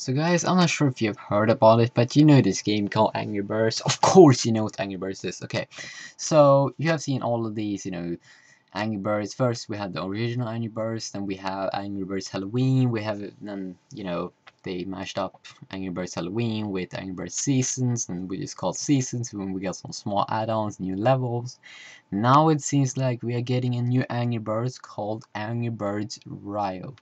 So guys, I'm not sure if you've heard about it, but you know this game called Angry Birds. Of course you know what Angry Birds is. Okay, so you have seen all of these, you know, Angry Birds. First we had the original Angry Birds, then we have Angry Birds Halloween, we have then, you know, they mashed up Angry Birds Halloween with Angry Birds Seasons, and we just called Seasons when we got some small add-ons, new levels. Now it seems like we are getting a new Angry Birds called Angry Birds Rio.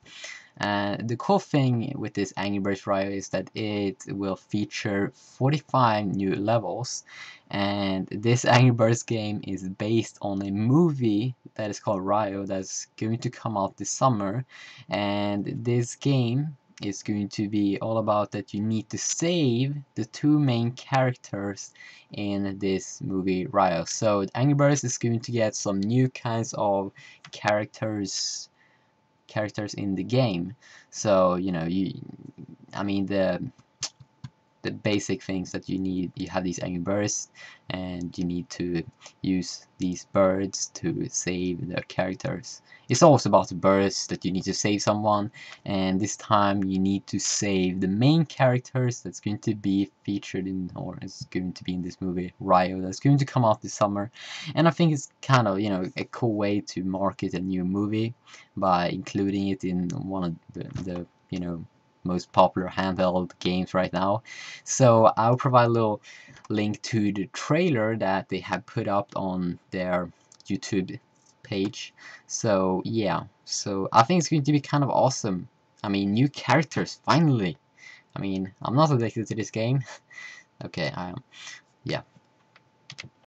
And uh, the cool thing with this Angry Birds Rio is that it will feature 45 new levels and this Angry Birds game is based on a movie that is called Rio that's going to come out this summer and this game is going to be all about that you need to save the two main characters in this movie Rio. So Angry Birds is going to get some new kinds of characters characters in the game. So you know you I mean the the basic things that you need. You have these angry birds and you need to use these birds to save their characters. It's also about the birds that you need to save someone and this time you need to save the main characters that's going to be featured in or is going to be in this movie Rio that's going to come out this summer. And I think it's kind of you know a cool way to market a new movie by including it in one of the, the you know most popular handheld games right now. So I'll provide a little link to the trailer that they have put up on their YouTube page. So yeah, so I think it's going to be kind of awesome. I mean, new characters, finally. I mean, I'm not addicted to this game. okay, I am. Yeah.